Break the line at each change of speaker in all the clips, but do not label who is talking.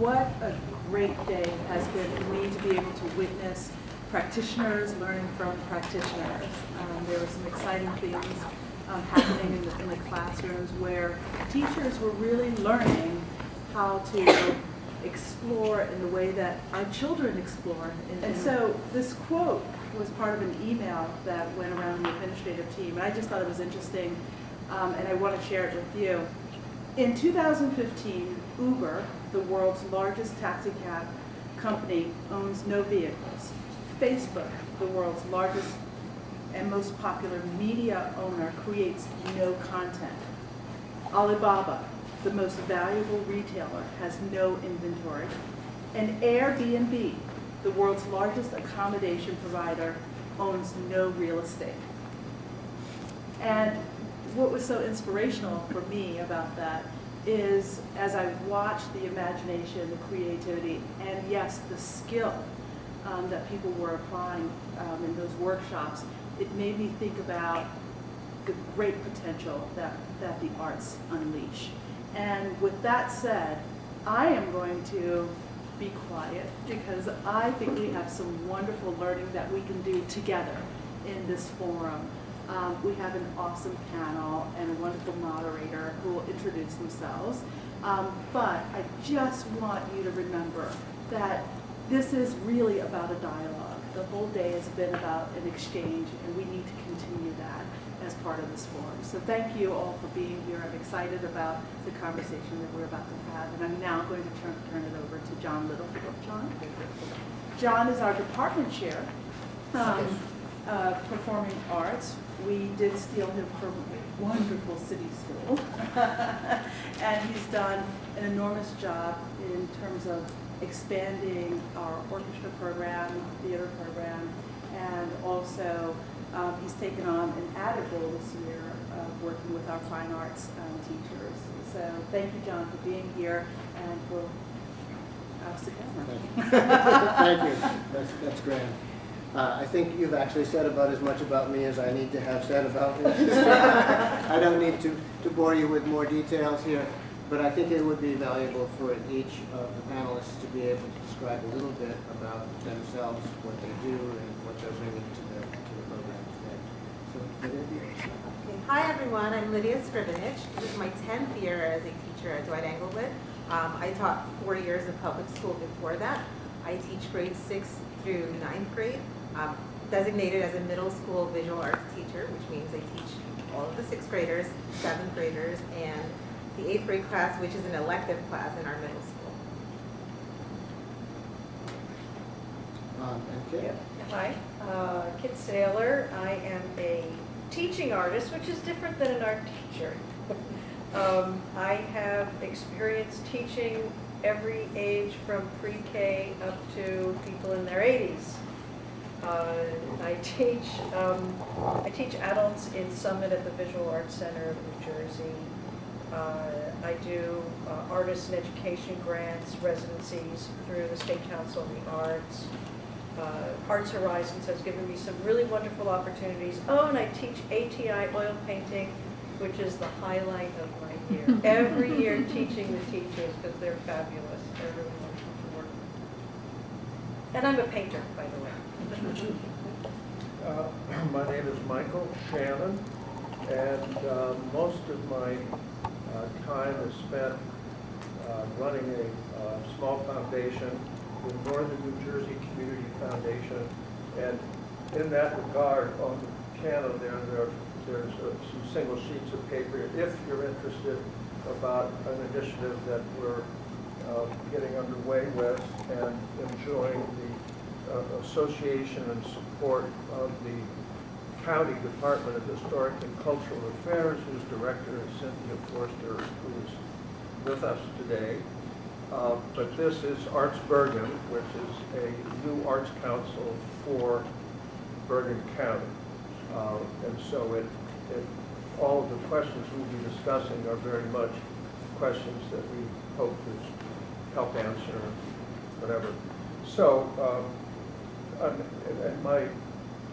what a great day it has been for me to be able to witness practitioners learning from practitioners. Um, there were some exciting things um, happening in the, in the classrooms where teachers were really learning how to explore in the way that our children explore. And, and so this quote was part of an email that went around the administrative team. And I just thought it was interesting, um, and I want to share it with you. In 2015, Uber, the world's largest taxi cab company, owns no vehicles. Facebook, the world's largest and most popular media owner, creates no content. Alibaba, the most valuable retailer, has no inventory. And Airbnb, the world's largest accommodation provider, owns no real estate. And what was so inspirational for me about that is as I watched the imagination, the creativity, and yes, the skill um, that people were applying um, in those workshops, it made me think about the great potential that, that the arts unleash. And with that said, I am going to be quiet because I think we have some wonderful learning that we can do together in this forum. Um, we have an awesome panel and a wonderful moderator who will introduce themselves. Um, but I just want you to remember that this is really about a dialogue. The whole day has been about an exchange, and we need to continue that as part of this forum. So thank you all for being here. I'm excited about the conversation that we're about to have, and I'm now going to turn, turn it over to John Littlefield. John? John is our department chair, um, uh, performing arts. We did steal him from a wonderful city school. and he's done an enormous job in terms of expanding our orchestra program, theater program, and also um, he's taken on an added role this year of working with our fine arts um, teachers. So thank you, John, for being here, and we'll, I'll down now.
Thank you. That's, that's grand. Uh, I think you've actually said about as much about me as I need to have said about me. I don't need to, to bore you with more details here, but I think it would be valuable for each of the panelists to be able to describe a little bit about themselves, what they do, and what they're bringing to the, to the program today. So, Lydia?
Okay. Hi everyone, I'm Lydia Scrivanich. This is my 10th year as a teacher at Dwight Englewood. Um, I taught four years of public school before that. I teach grades 6 through ninth grade, um, designated as a middle school visual arts teacher, which means I teach all of the sixth graders, seventh graders, and the eighth grade class, which is an elective class in our middle school.
Um, and Kit?
Hi, uh, Kit Sailer. I am a teaching artist, which is different than an art teacher. um, I have experience teaching every age from pre-K up to people in their 80s. Uh, I teach um, I teach adults in Summit at the Visual Arts Center of New Jersey. Uh, I do uh, artists and education grants, residencies through the State Council of the Arts. Uh, Arts Horizons has given me some really wonderful opportunities. Oh, and I teach ATI oil painting, which is the highlight of my year. Every year teaching the teachers because they're fabulous. They're really wonderful to work with. And I'm a painter, by the way.
Uh, My name is Michael Shannon, and uh, most of my uh, time is spent uh, running a uh, small foundation, the Northern New Jersey Community Foundation. And in that regard, on the piano there, there there's uh, some single sheets of paper, if you're interested about an initiative that we're getting underway with and enjoying the uh, association and support of the County Department of Historic and Cultural Affairs, whose director is Cynthia Forster, who is with us today. Uh, But this is Arts Bergen, which is a new arts council for Bergen County. Uh, And so it, it, all of the questions we'll be discussing are very much questions that we hope to help answer, whatever. So, um, I'm- and my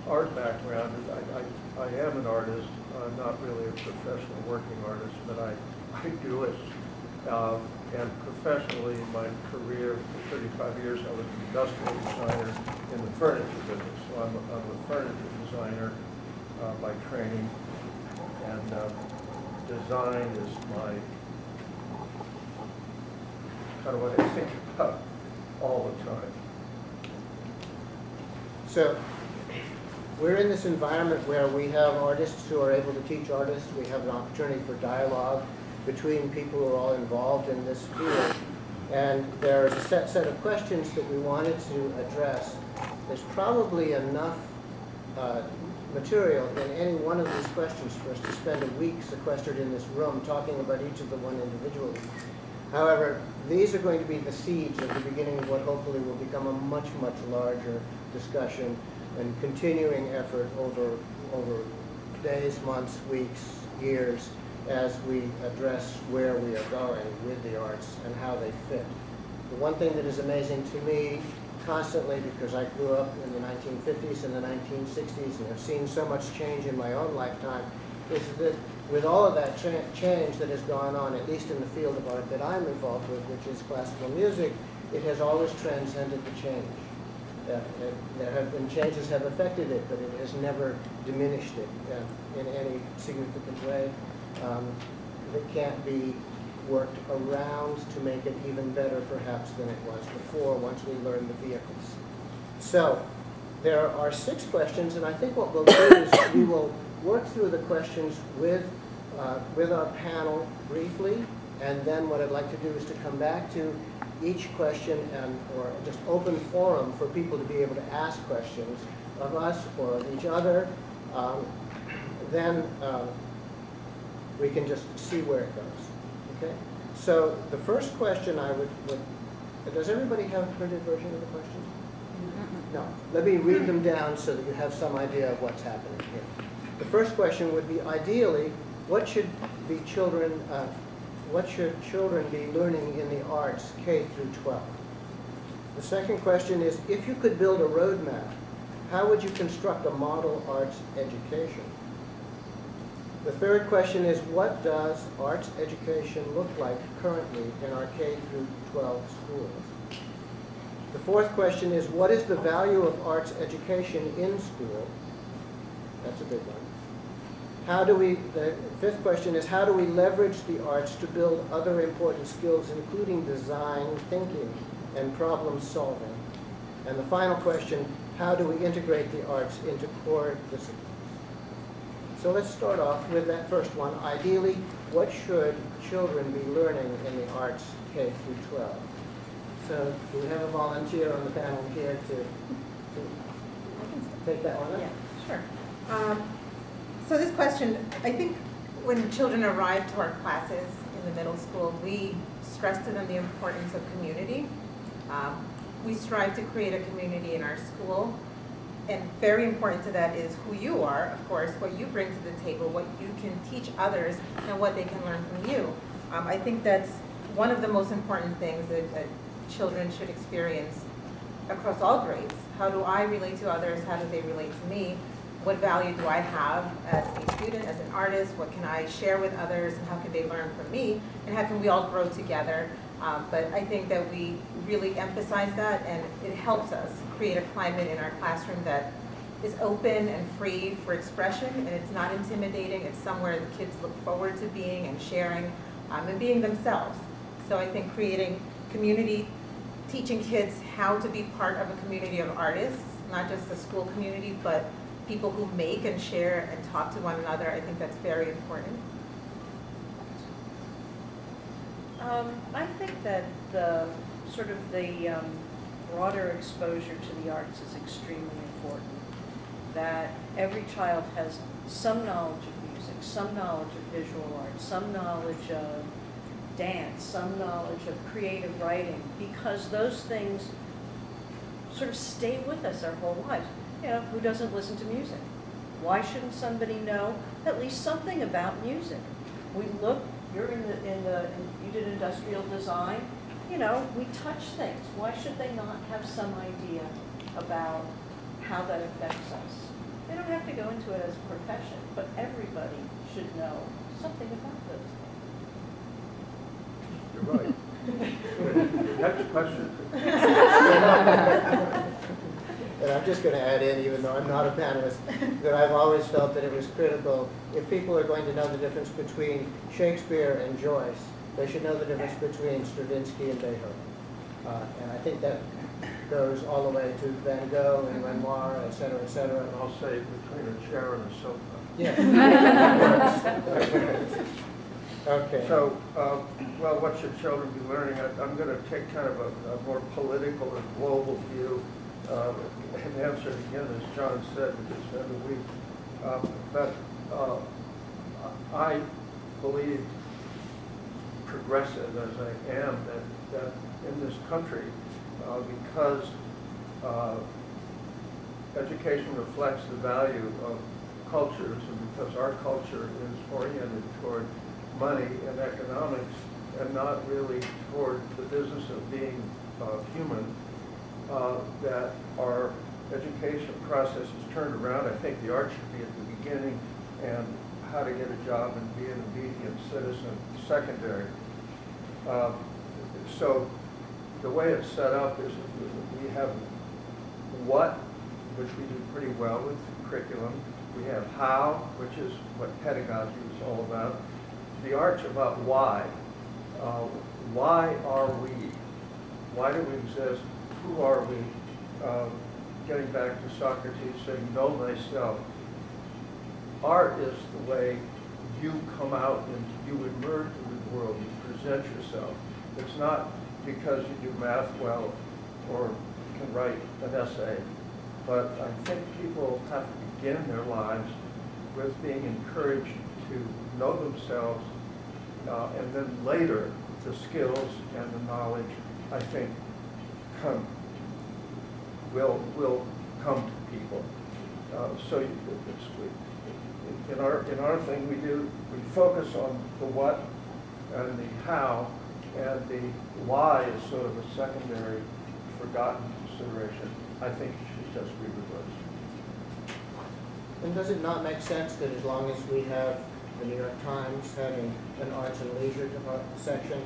art background is, I, I, I am an artist, uh, not really a professional working artist, but I, I do it. Um, And professionally, in my career for 35 years, I was an industrial designer in the furniture business. So I'm a I'm a furniture designer uh, by training, and uh, design is my, of what I think about all the time.
So, we're in this environment where we have artists who are able to teach artists. We have an opportunity for dialogue between people who are all involved in this field. And there's a set set of questions that we wanted to address. There's probably enough uh, material in any one of these questions for us to spend a week sequestered in this room talking about each of the one individually. However, these are going to be the seeds of the beginning of what hopefully will become a much, much larger discussion and continuing effort over, over days, months, weeks, years, as we address where we are going with the arts and how they fit. The one thing that is amazing to me constantly, because I grew up in the 1950s and the 1960s and have seen so much change in my own lifetime, is that with all of that cha- change that has gone on, at least in the field of art that I'm involved with, which is classical music, it has always transcended the change. Uh, There have been changes have affected it, but it has never diminished it uh, in any significant way. Um, That can't be worked around to make it even better perhaps than it was before, once we learn the vehicles. So, there are six questions, and I think what we'll do is we will work through the questions with, uh, with our panel briefly, and then what I'd like to do is to come back to each question and, or just open forum for people to be able to ask questions of us or of each other. Um, Then um, we can just see where it goes, okay? So the first question I would, would, does everybody have a printed version of the questions? No. Let me read them down so that you have some idea of what's happening here. The first question would be, ideally, what should be children, uh, what should children be learning in the arts K through 12? The second question is, if you could build a roadmap, how would you construct a model arts education? The third question is, what does arts education look like currently in our K through 12 schools? The fourth question is, what is the value of arts education in school? That's a big one. How do we, the fifth question is, how do we leverage the arts to build other important skills, including design, thinking, and problem solving? And the final question, how do we integrate the arts into core disciplines? So let's start off with that first one. Ideally, what should children be learning in the arts K through 12? So do we have a volunteer on the panel here to, to take that one up?
Yeah, sure. Um, So this question, I think when children arrive to our classes in the middle school, we stress to them the importance of community. Um, We strive to create a community in our school, and very important to that is who you are, of course, what you bring to the table, what you can teach others, and what they can learn from you. Um, I think that's one of the most important things that, that children should experience across all grades. How do I relate to others? How do they relate to me? What value do I have as a student, as an artist? What can I share with others and how can they learn from me? And how can we all grow together? Um, but I think that we really emphasize that and it helps us create a climate in our classroom that is open and free for expression and it's not intimidating. It's somewhere the kids look forward to being and sharing um, and being themselves. So I think creating community teaching kids how to be part of a community of artists, not just the school community, but people who make and share and talk to one another. I think that's very important.
Um, I think that the, sort of the um, broader exposure to the arts is extremely important. That every child has some knowledge of music, some knowledge of visual art, some knowledge of dance, some knowledge of creative writing, because those things sort of stay with us our whole lives. You know, who doesn't listen to music? Why shouldn't somebody know at least something about music? We look, you're in the, in the, in- you did industrial design, you know, we touch things. Why should they not have some idea about how that affects us? They don't have to go into it as a profession, but everybody should know something about those things.
you're right. Next question.
And I'm just going to add in, even though I'm not a panelist, that I've always felt that it was critical, if people are going to know the difference between Shakespeare and Joyce, they should know the difference between Stravinsky and Beethoven. Uh, And I think that goes all the way to Van Gogh and Renoir, et cetera, et cetera.
And I'll say between a chair and a sofa.
Yeah. Okay.
So, uh, well, what should children be learning? I- I'm going to take kind of a a more political and global view uh, and answer again, as John said, just a week. Um, But uh, I believe, progressive as I am, that, that in this country, uh, because uh, education reflects the value of cultures, and because our culture is oriented toward money and economics, and not really toward the business of being uh, human, uh, that our education process is turned around. I think the art should be at the beginning, and how to get a job and be an obedient citizen secondary. Uh, So the way it's set up is we have what, which we do pretty well with curriculum. We have how, which is what pedagogy is all about. The art's about why. Uh, Why are we? Why do we exist? Who are we? Uh, Getting back to Socrates saying, know thyself. Art is the way you come out and you emerge into the world, you present yourself. It's not because you do math well or can write an essay, but I think people have to begin their lives with being encouraged to know themselves, uh, and then later, the skills and the knowledge, I think, come, will, will come to people. Uh, So you- we- in our, in our thing, we do, we focus on the what and the how, and the why is sort of a secondary, forgotten consideration. I think you should just be reversed.
And does it not make sense that as long as we have the New York Times having an arts and leisure section,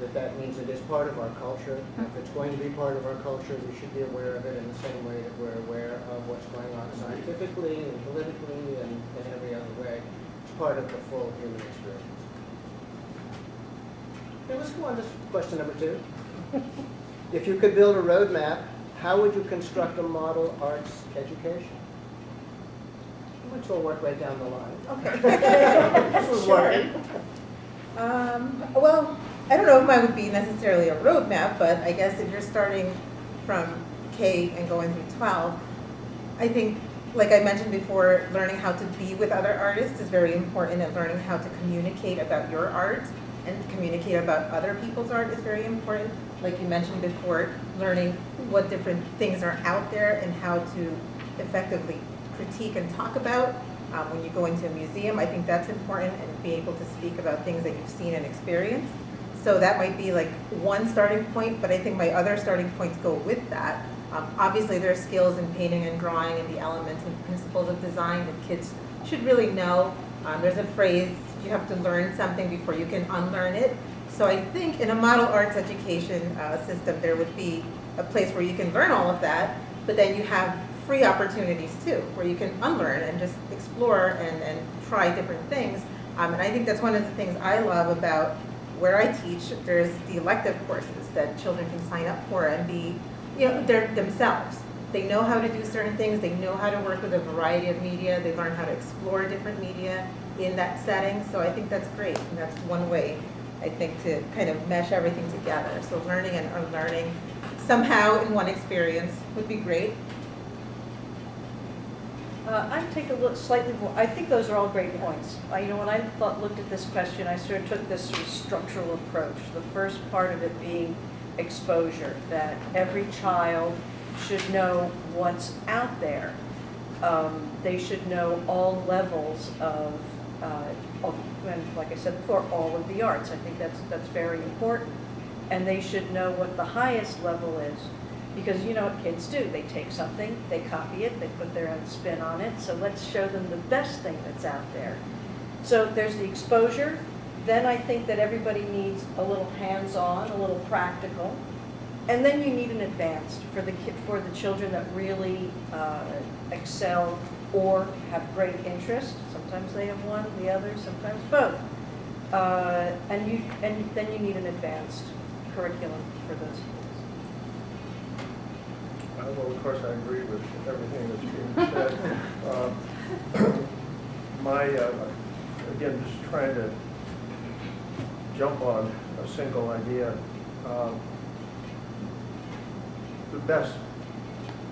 that that means it is part of our culture? If it's going to be part of our culture, we should be aware of it in the same way that we're aware of what's going on scientifically and politically and in every other way. It's part of the full human experience. Okay, let's go on to question number two. If you could build a roadmap, how would you construct a model arts education? Which will work right down the line.
Okay.
This was working.
Um, well, I don't know if mine would be necessarily a roadmap, but I guess if you're starting from K and going through 12, I think, like I mentioned before, learning how to be with other artists is very important and learning how to communicate about your art and communicate about other people's art is very important. Like you mentioned before, learning what different things are out there and how to effectively critique and talk about. Um, when you go into a museum, I think that's important and be able to speak about things that you've seen and experienced. So that might be like one starting point, but I think my other starting points go with that. Um, obviously, there are skills in painting and drawing and the elements and principles of design that kids should really know. Um, there's a phrase, you have to learn something before you can unlearn it. So I think in a model arts education uh, system, there would be a place where you can learn all of that, but then you have free opportunities too, where you can unlearn and just explore and, and try different things. Um, and I think that's one of the things I love about where I teach. There's the elective courses that children can sign up for and be, you know, they're themselves. They know how to do certain things. They know how to work with a variety of media. They learn how to explore different media in that setting. So I think that's great. And that's one way, I think, to kind of mesh everything together. So learning and unlearning somehow in one experience would be great.
Uh, I take a look slightly more, I think those are all great points. Uh, You know, when I thought, looked at this question, I sort of took this sort of structural approach. The first part of it being exposure, that every child should know what's out there. Um, They should know all levels of, uh, of, and like I said before, all of the arts. I think that's, that's very important. And they should know what the highest level is. Because you know what kids do, they take something, they copy it, they put their own spin on it, so let's show them the best thing that's out there. So there's the exposure, then I think that everybody needs a little hands-on, a little practical. And then you need an advanced for the for the children that really uh, excel or have great interest. Sometimes they have one, the other, sometimes both. Uh, And you, and then you need an advanced curriculum for those
Well, of course, I agree with everything that's being said. Uh, My, uh, again, just trying to jump on a single idea. uh, The best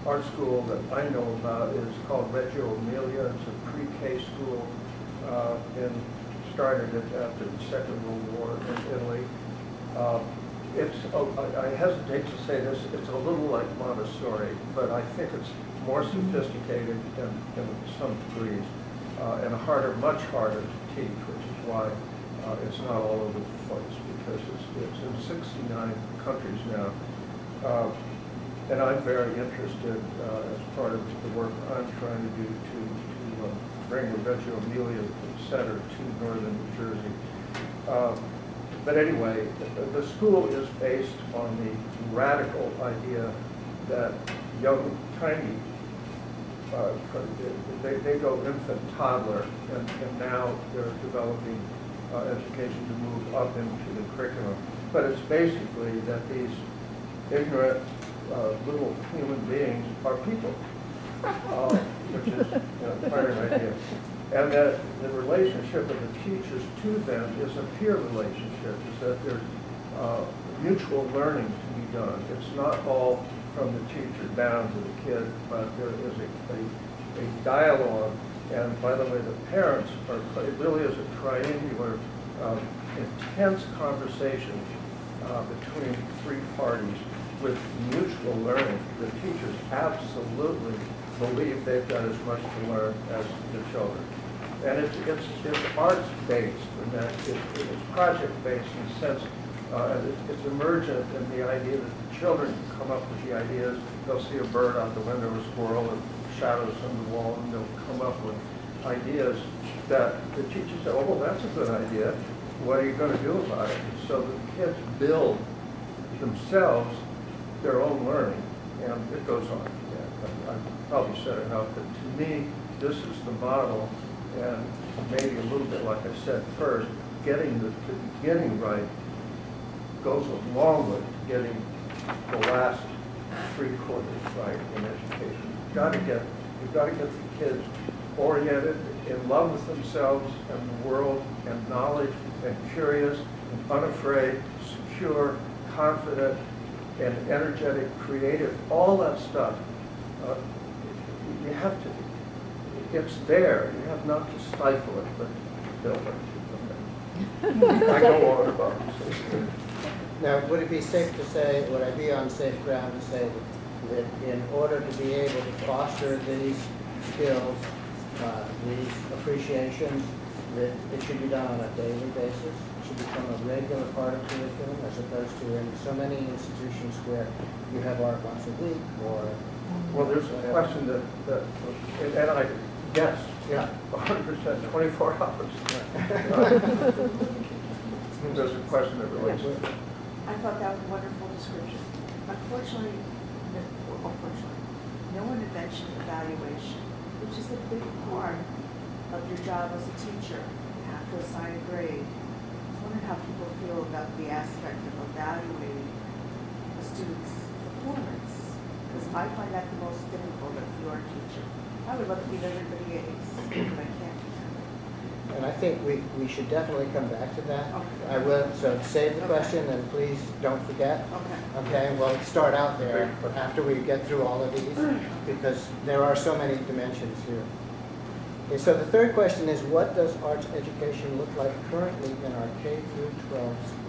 art school that I know about is called Reggio Emilia. It's a pre-K school uh, and started it after the Second World War in Italy. Uh, It's, oh, hesitate to say this, it's a little like Montessori, but I think it's more sophisticated in, in some degrees, uh, and harder, much harder to teach, which is why uh, it's not all over the place, because it's, it's in 69 countries now. Uh, And I'm very interested, uh, as part of the work I'm trying to do, to, to uh, bring Reggio Emilia Center to northern New Jersey. But anyway, the- the school is based on the radical idea that young, tiny, uh, they, they go infant, toddler, and, and now they're developing uh, education to move up into the curriculum. But it's basically that these ignorant uh, little human beings are people, uh, which is you know, an idea. And that the relationship of the teachers to them is a peer relationship, is that there's uh, mutual learning to be done. It's not all from the teacher down to the kid, but there is a, a, a dialogue. And by the way, the parents are, it really is a triangular, um, intense conversation uh, between three parties with mutual learning. The teachers absolutely believe they've got as much to learn as the children. And it's, it's, it's arts-based, and that it, it's project-based in the sense, uh, it's, emergent in the idea that the children come up with the ideas, they'll see a bird out the window, a squirrel, and shadows on the wall, and they'll come up with ideas that the teacher say, oh, well, that's a good idea, what are you gonna do about it? So the kids build themselves their own learning, and it goes on. Yeah, I I probably said enough, but to me, this is the model, and maybe a little bit like I said first, getting the, beginning right goes a long way to getting the last three quarters right in education. You've got to get, you've got to get the kids oriented, in love with themselves and the world and knowledge, and curious, and unafraid, secure, confident, and energetic, creative, all that stuff. Uh, You have to, it's there, you have not to stifle it, but build it. I go on about this.
Now, would it be safe to say, would I be on safe ground to say that in order to be able to foster these skills, uh, these appreciations, that it should be done on a daily basis? It should become a regular part of curriculum as opposed to in so many institutions where you have art once a week or.
Well, there's a question that, that, and- and I guessed,
Yeah.
hundred percent, twenty-four hours. There's a question that relates to that.
I thought that was a wonderful description. Unfortunately, no- well, unfortunately, no one mentioned evaluation, which is a big part of your job as a teacher. You have to assign a grade. I was wondering how people feel about the aspect of evaluating a student's performance. Because I find that the most difficult if you're a teacher. I would love to give everybody A's, but I can't.
And I think we, we should definitely come back to that.
Okay.
I will, so save the question and please don't forget.
Okay.
Okay, well, start out there after we get through all of these, because there are so many dimensions here. Okay, so the third question is, what does arts education look like currently in our K through 12 schools?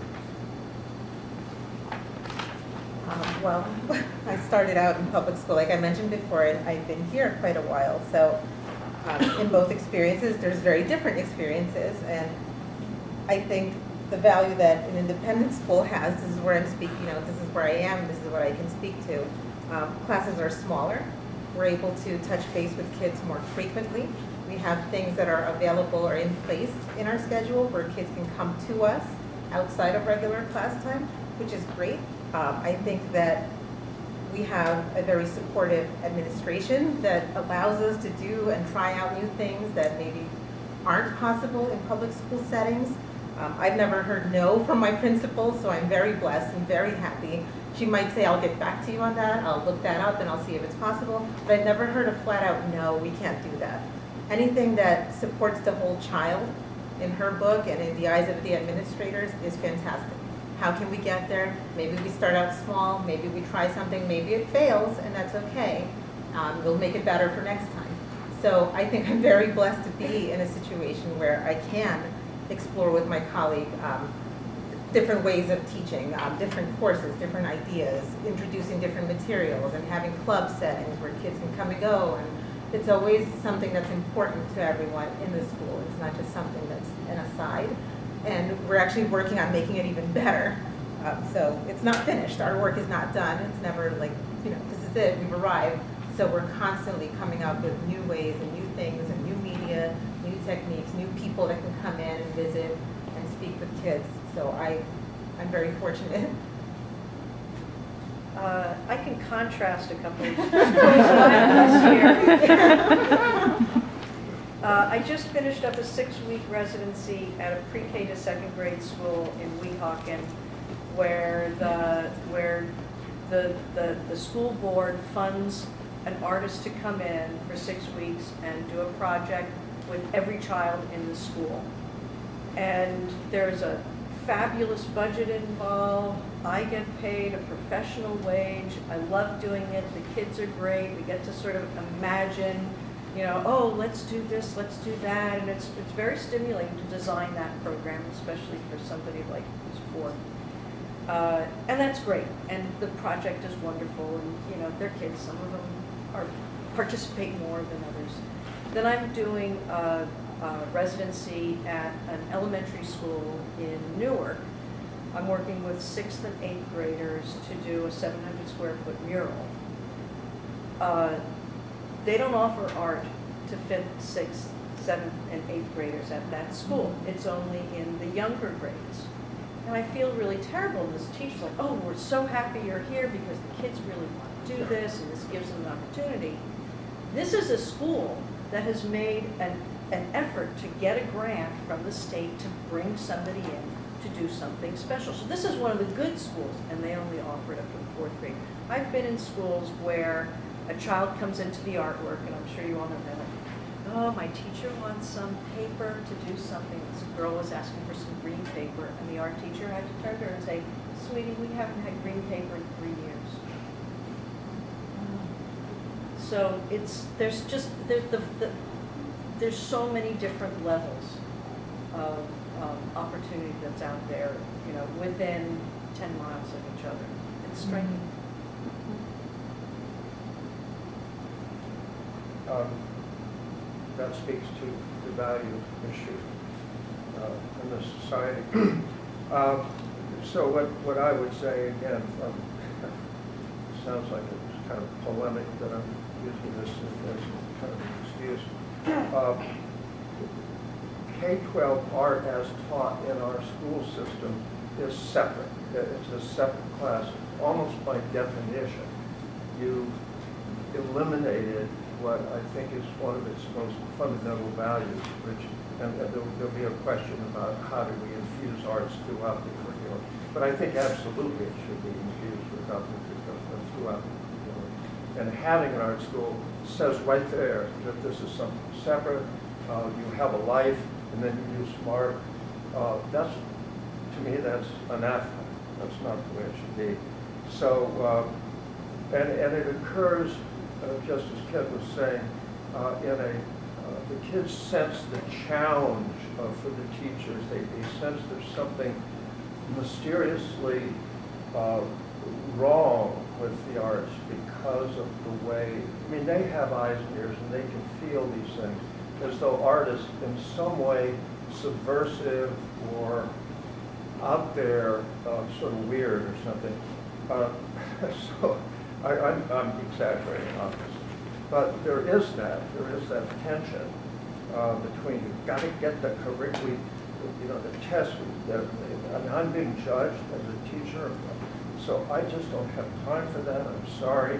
Um, Well, I started out in public school, like I mentioned before, and I've been here quite a while. So um, in both experiences, there's very different experiences. And I think the value that an independent school has, this is where I'm speaking, you know, this is where I am, this is what I can speak to. Um, Classes are smaller. We're able to touch base with kids more frequently. We have things that are available or in place in our schedule where kids can come to us outside of regular class time, which is great. Um, I think that we have a very supportive administration that allows us to do and try out new things that maybe aren't possible in public school settings. Um, I've never heard no from my principal, so I'm very blessed and very happy. She might say, I'll get back to you on that, I'll look that up and I'll see if it's possible, but I've never heard a flat out, no, we can't do that. Anything that supports the whole child in her book and in the eyes of the administrators is fantastic. How can we get there? Maybe we start out small, maybe we try something, maybe it fails, and that's okay. Um, we'll make it better for next time. So I think I'm very blessed to be in a situation where I can explore with my colleague um, different ways of teaching, um, different courses, different ideas, introducing different materials, and having club settings where kids can come and go. And it's always something that's important to everyone in the school. It's not just something that's an aside. And we're actually working on making it even better. Um, so it's not finished. Our work is not done. It's never like, you know, this is it, we've arrived. So we're constantly coming up with new ways and new things and new media, new techniques, new people that can come in and visit and speak with kids. So I, I'm very fortunate.
Uh, I can contrast a couple of schools that I this year. Uh, I just finished up a six-week residency at a pre-K to second grade school in Weehawken, where the, where the, the, the school board funds an artist to come in for six weeks and do a project with every child in the school. And there's a fabulous budget involved. I get paid a professional wage. I love doing it. The kids are great. We get to sort of imagine, you know, oh, let's do this, let's do that. And it's, it's very stimulating to design that program, especially for somebody like who's four. Uh, and that's great. And the project is wonderful. And, you know, they're kids. Some of them are, participate more than others. Then I'm doing a, a residency at an elementary school in Newark. I'm working with sixth and eighth graders to do a 700 square foot mural. Uh, They don't offer art to fifth, sixth, seventh, and eighth graders at that school. It's only in the younger grades. And I feel really terrible, this teacher's like, oh, we're so happy you're here because the kids really want to do this, and this gives them an opportunity. This is a school that has made an, an effort to get a grant from the state to bring somebody in to do something special. So this is one of the good schools, and they only offer it up to the fourth grade. I've been in schools where a child comes into the artwork, and I'm sure you all know that, oh, my teacher wants some paper to do something. This girl was asking for some green paper, and the art teacher had to turn to her and say, sweetie, we haven't had green paper in three years. So it's, there's just, there, the, the, there's so many different levels of um, opportunity that's out there, you know, within ten miles of each other. It's striking.
Um, That speaks to the value issue uh, in the society. Um, So what, what I would say, again, um, sounds like it's kind of polemic that I'm using this as kind of an excuse. Um, K-12 art as taught in our school system is separate. It's a separate class, almost by definition. You eliminated what I think is one of its most fundamental values, which, and there'll, there'll be a question about how do we infuse arts throughout the curriculum. But I think absolutely it should be infused the, throughout the curriculum. And having an art school says right there that this is something separate, uh, you have a life, and then you use smart. Uh, that's, to me, that's anathema. That's not the way it should be. So, uh, and, and it occurs, just as Kent was saying, uh, in a, uh, the kids sense the challenge uh, for the teachers. They, they sense there's something mysteriously uh, wrong with the arts because of the way, I mean, they have eyes and ears and they can feel these things as though art is in some way subversive or out there, uh, sort of weird or something. Uh, so I, I'm, I'm exaggerating, obviously. But there is that, there is that tension. uh, between, you've got to get the curriculum, you know, the test, mean, I'm being judged as a teacher, so I just don't have time for that, I'm sorry,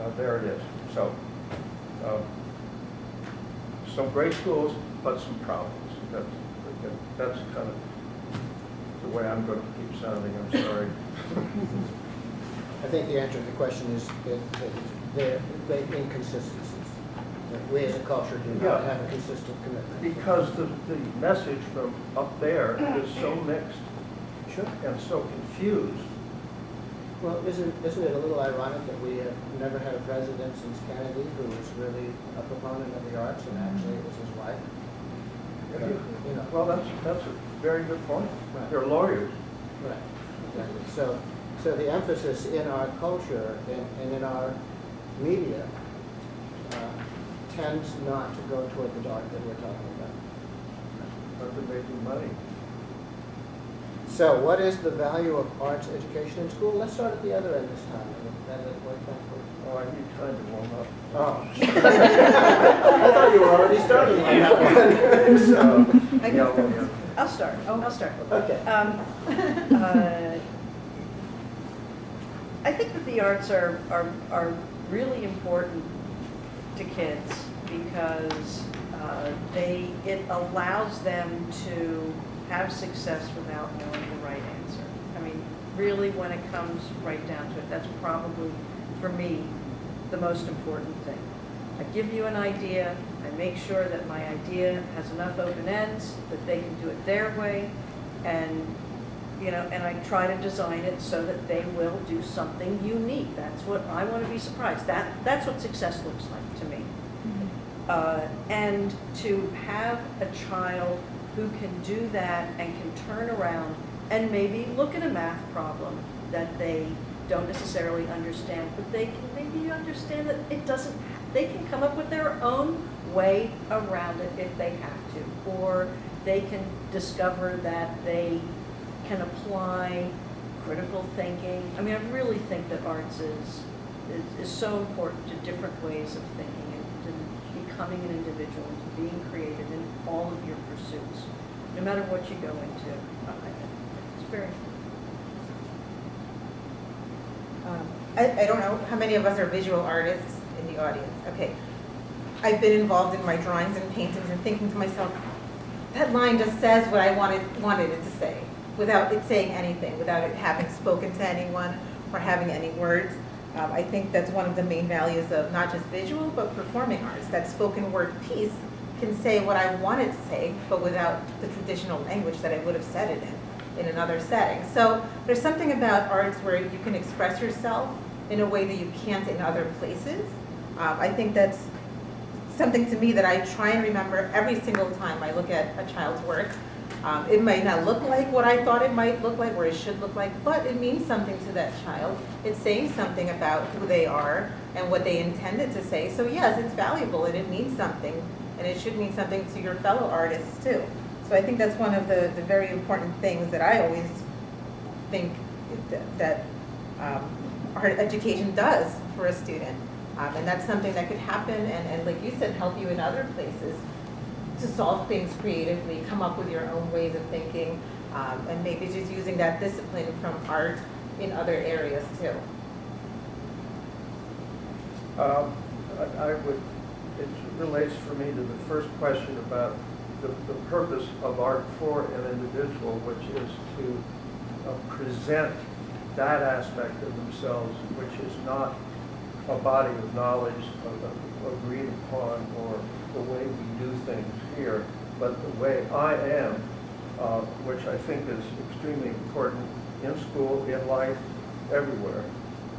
Uh, there it is. So, uh, some great schools, but some problems. That's, that's kind of the way I'm going to keep sounding, I'm sorry.
I think the answer to the question is that that are inconsistencies. That we as a culture do not
Yeah.
have a consistent commitment.
Because the, the message from up there is so mixed
Sure.
and so confused.
Well, isn't, isn't it a little ironic that we have never had a president since Kennedy who was really a proponent of the arts, and actually it was his wife? You know.
Well, that's, that's a very good point.
Right.
They're lawyers.
Right, exactly. So, so the emphasis in our culture and, and in our media uh, tends not to go toward the dark that we're talking about.
But they're making money.
So what is the value of arts education in school? Let's start at the other end this time. and then work backward.
Oh, I need time to warm up.
Oh. I thought you were already starting on that one.
So,
I can
yeah,
start.
well, yeah.
I'll start, I'll start.
Okay.
Um, uh, I think that the arts are, are, are really important to kids because uh, they, it allows them to have success without knowing the right answer. I mean, really, when it comes right down to it, that's probably, for me, the most important thing. I give you an idea, I make sure that my idea has enough open ends, that they can do it their way, and, you know, and I try to design it so that they will do something unique. That's what, I want to be surprised. That, that's what success looks like to me. Uh, And to have a child who can do that and can turn around and maybe look at a math problem that they don't necessarily understand, but they can maybe understand that it doesn't, they can come up with their own way around it if they have to. Or they can discover that they can apply critical thinking. I mean, I really think that arts is, is, is so important to different ways of thinking and to becoming an individual, and to being creative in all of your pursuits, no matter what you go into. It's very,
Um, I, I don't know how many of us are visual artists in the audience. Okay. I've been involved in my drawings and paintings and thinking to myself, that line just says what I wanted, wanted it to say, without it saying anything, without it having spoken to anyone or having any words. Um, I think that's one of the main values of not just visual, but performing arts. That spoken word piece can say what I want it to say, but without the traditional language that I would have said it in, in another setting. So there's something about arts where you can express yourself in a way that you can't in other places. Um, I think that's something to me that I try and remember every single time I look at a child's work. Um, it might not look like what I thought it might look like or it should look like, but it means something to that child. It's saying something about who they are and what they intended to say. So yes, it's valuable and it means something, and it should mean something to your fellow artists too. So I think that's one of the, the very important things that I always think that, that um, art education does for a student. Um, and that's something that could happen and, and like you said, help you in other places to solve things creatively, come up with your own ways of thinking, um, and maybe just using that discipline from art in other areas too.
Um, I I would, it relates for me to the first question about the, the purpose of art for an individual, which is to uh, present that aspect of themselves, which is not a body of knowledge agreed upon or the way we do things here, but the way I am, uh, which I think is extremely important in school, in life, everywhere.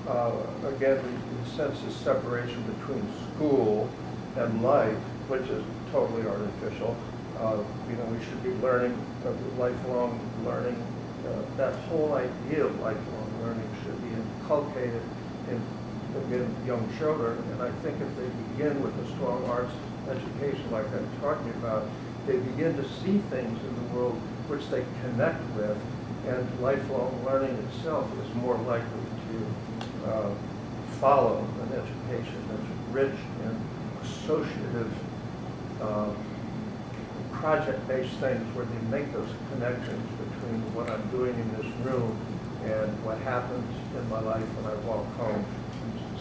Uh, Again, the sense of separation between school and life, which is totally artificial. Uh, You know, we should be learning, uh, lifelong learning. Uh, That whole idea of lifelong learning should be inculcated in, in young children. And I think if they begin with a strong arts education like I'm talking about, they begin to see things in the world which they connect with, and lifelong learning itself is more likely to uh, follow an education that's rich in associative uh, project-based things where they make those connections between what I'm doing in this room and what happens in my life when I walk home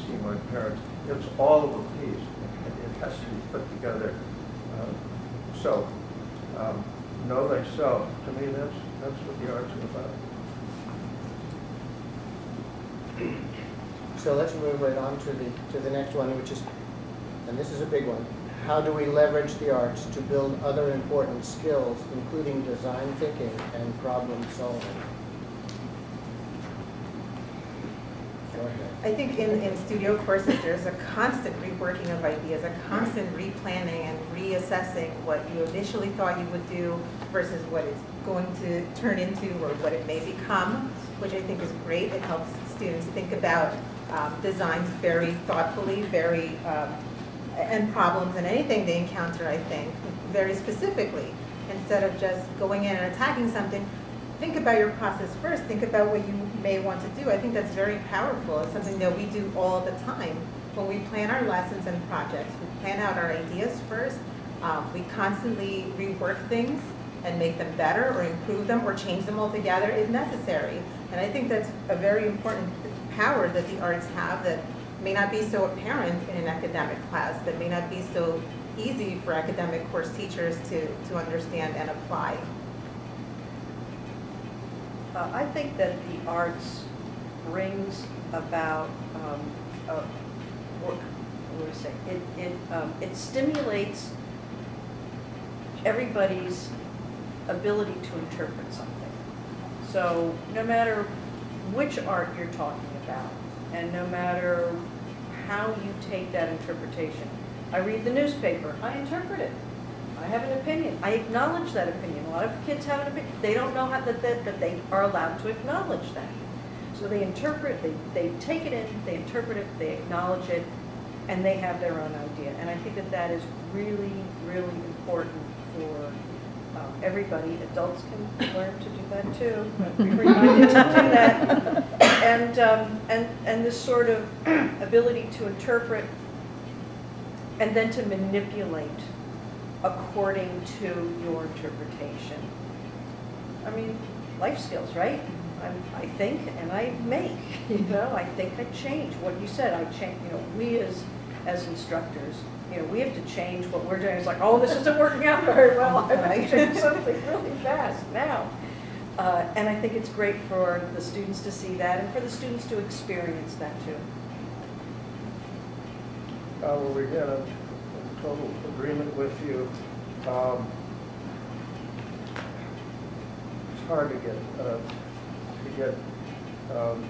see my parents. It's all of a piece. It has to be put together. Uh, So, um, know thyself, to me, that's, that's what the arts are about.
So let's move right on to the, to the next one, which is, and this is a big one. How do we leverage the arts to build other important skills, including design thinking and problem solving? Go ahead.
I think in, in studio courses, there's a constant reworking of ideas, a constant replanning and reassessing what you initially thought you would do versus what it's going to turn into or what it may become, which I think is great. It helps students think about um, designs very thoughtfully, very, um, and problems and anything they encounter, I think, very specifically. Instead of just going in and attacking something, think about your process first. Think about what you may want to do. I think that's very powerful. It's something that we do all the time. When we plan our lessons and projects, we plan out our ideas first. Um, we constantly rework things and make them better or improve them or change them altogether if necessary. And I think that's a very important power that the arts have that may not be so apparent in an academic class, that may not be so easy for academic course teachers to, to understand and apply.
Uh, I think that the arts brings about, um, uh, what, what do I say? It, it, um, it stimulates everybody's ability to interpret something. So no matter which art you're talking about, and no matter how you take that interpretation, I read the newspaper, I interpret it. I have an opinion. I acknowledge that opinion. A lot of kids have an opinion. They don't know how, that, that, that they are allowed to acknowledge that. So they interpret, they, they take it in, they interpret it, they acknowledge it, and they have their own idea. And I think that that is really, really important for um, everybody. Adults can learn to do that too. but Be reminded to do that. And, um, and, and this sort of ability to interpret and then to manipulate according to your interpretation. I mean, life skills, right? I'm- I think and I make, you know, I think I change. What you said, I change, you know, we as, as instructors, you know, we have to change what we're doing. It's like, oh, this isn't working out very well. I have to do something really fast now. Uh, And I think it's great for the students to see that and for the students to experience that too.
Uh, well, again, I'm in total agreement with you. Um, It's hard to get, uh, to get, um,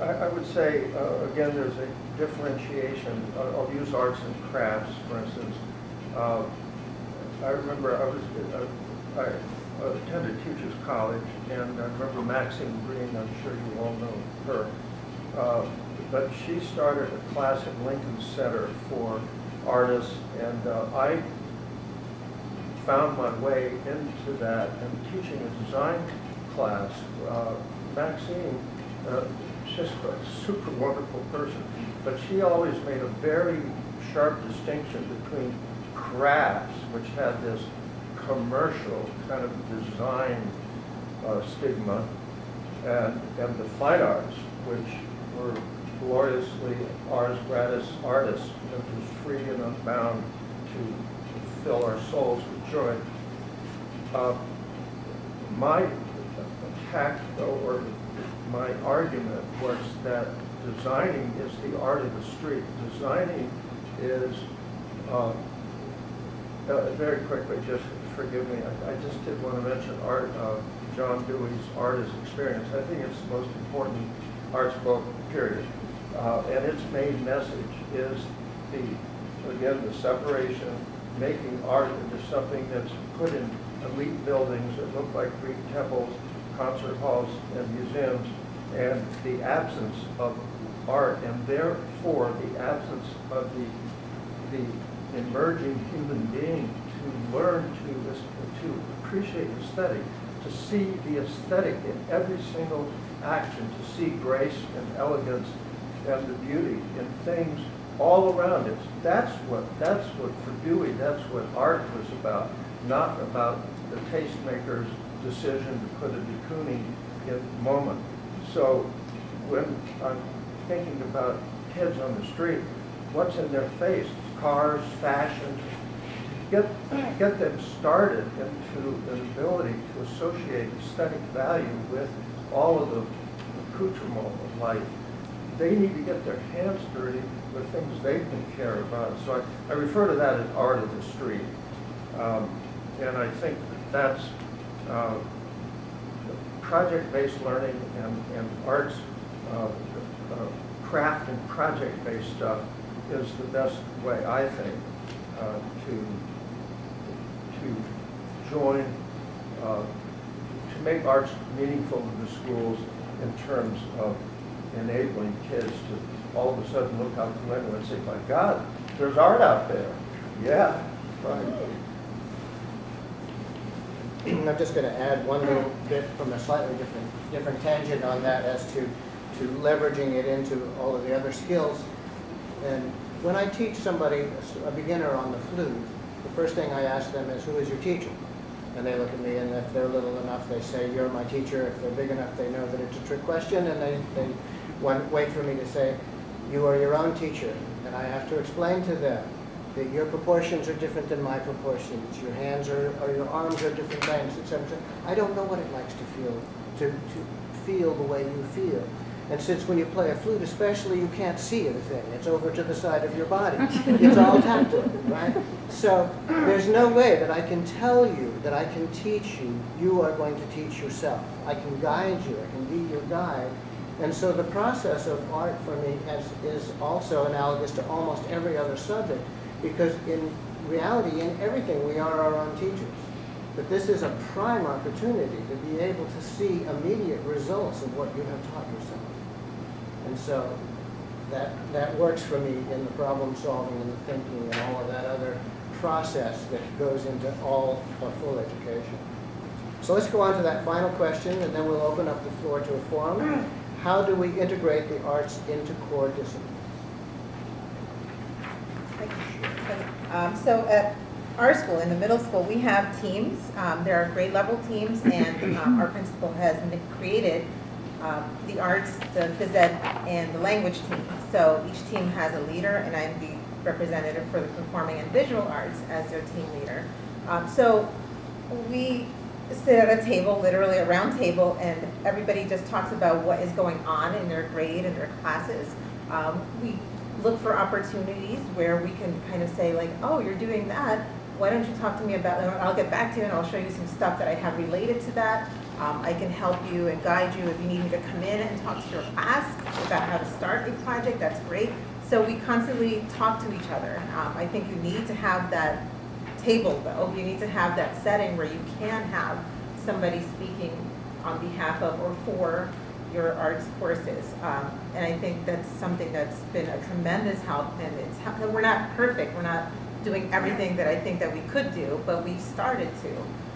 I, I would say, uh, again, there's a differentiation. I'll use arts and crafts, for instance. Uh, I remember I was, uh, I attended Teachers College, and I remember Maxine Greene, I'm sure you all know her. Uh, But she started a class at Lincoln Center for artists, and uh, I found my way into that and teaching a design class. Uh, Maxine, uh, just a super wonderful person, but she always made a very sharp distinction between crafts, which had this commercial kind of design uh, stigma, and, and the fine arts, which were gloriously ars gratia artis, that was free and unbound to, to fill our souls with joy. Uh, my attack, though, or my argument was that designing is the art of the street. Designing is, uh, uh, very quickly, just forgive me, I, I just did want to mention art, uh, John Dewey's Art as Experience. I think it's the most important arts book, period. Uh, and its main message is the, again, the separation, making art into something that's put in elite buildings that look like Greek temples, concert halls, and museums, and the absence of art, and therefore the absence of the, the emerging human being to learn to, to appreciate aesthetic, to see the aesthetic in every single action, to see grace and elegance and the beauty in things all around us. That's what, that's what, for Dewey, that's what art was about. not about the tastemaker's decision to put a de Kooning in MoMA. So when I'm thinking about kids on the street, what's in their face? Cars, fashion, get, get them started into an ability to associate aesthetic value with all of the accoutrement of life. They need to get their hands dirty with things they can care about. So I, I refer to that as art of the street. Um, and I think that that's, uh, project-based learning and, and arts, uh, uh, craft and project-based stuff is the best way, I think, uh, to, to join, uh, to make arts meaningful in the schools in terms of enabling kids to all of a sudden look out the window and say, my God, there's art out there. Yeah, right.
I'm just going to add one little bit from a slightly different, different tangent on that as to, to leveraging it into all of the other skills. And when I teach somebody, a beginner on the flute, the first thing I ask them is, who is your teacher? And they look at me, and if they're little enough, they say, you're my teacher. If they're big enough, they know that it's a trick question, and they, they want, wait for me to say, you are your own teacher. And I have to explain to them that your proportions are different than my proportions. Your hands are, or your arms are different lengths, et cetera, et cetera. I don't know what it likes to feel, to, to feel the way you feel. And since when you play a flute especially, you can't see the thing. It's over to the side of your body. It's all tactile, right? So there's no way that I can tell you, that I can teach you, you are going to teach yourself. I can guide you, I can be your guide. And so the process of art for me has, is also analogous to almost every other subject because in reality, in everything, we are our own teachers. But this is a prime opportunity to be able to see immediate results of what you have taught yourself. And so that, that works for me in the problem solving and the thinking and all of that other process that goes into all of full education. So let's go on to that final question, and then we'll open up the floor to a forum. How do we integrate the arts into core disciplines?
Um, so at our school, in the middle school, we have teams. Um, there are grade level teams, and um, our principal has created um, the arts, the phys ed, and the language team. So each team has a leader, and I'm the representative for the performing and visual arts as their team leader. Um, so we sit at a table, literally a round table, and everybody just talks about what is going on in their grade and their classes. Um, we look for opportunities where we can kind of say like, oh, you're doing that. Why don't you talk to me about it? I'll get back to you and I'll show you some stuff that I have related to that. Um, I can help you and guide you if you need me to come in and talk to your class about how to start a project. That's great. So we constantly talk to each other. Um, I think you need to have that table though. You need to have that setting where you can have somebody speaking on behalf of or for your arts courses. Um, and I think that's something that's been a tremendous help and it's we're not perfect, we're not doing everything that I think that we could do, but we've started to.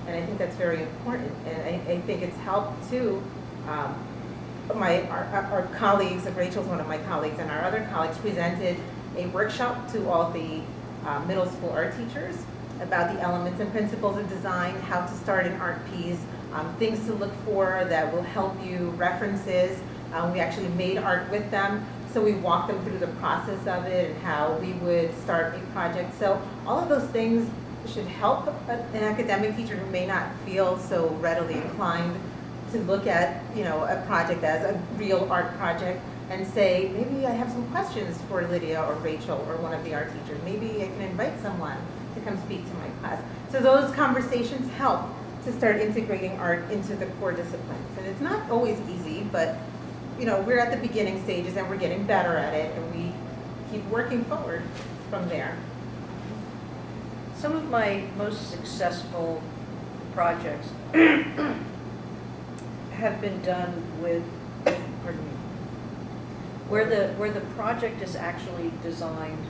And I think that's very important. And I, I think it's helped too, um, my, our, our colleagues, Rachel's one of my colleagues, and our other colleagues presented a workshop to all the uh, middle school art teachers about the elements and principles of design, how to start an art piece, um, things to look for that will help you, references. Um, we actually made art with them, so we walked them through the process of it and how we would start a project. So all of those things should help an academic teacher who may not feel so readily inclined to look at, you know, a project as a real art project and say, maybe I have some questions for Lydia or Rachel or one of the art teachers. Maybe I can invite someone to come speak to my class. So those conversations help to start integrating art into the core disciplines. And it's not always easy, but, you know, we're at the beginning stages and we're getting better at it and we keep working forward from there.
Some of my most successful projects have been done with, pardon me, where the, where the project is actually designed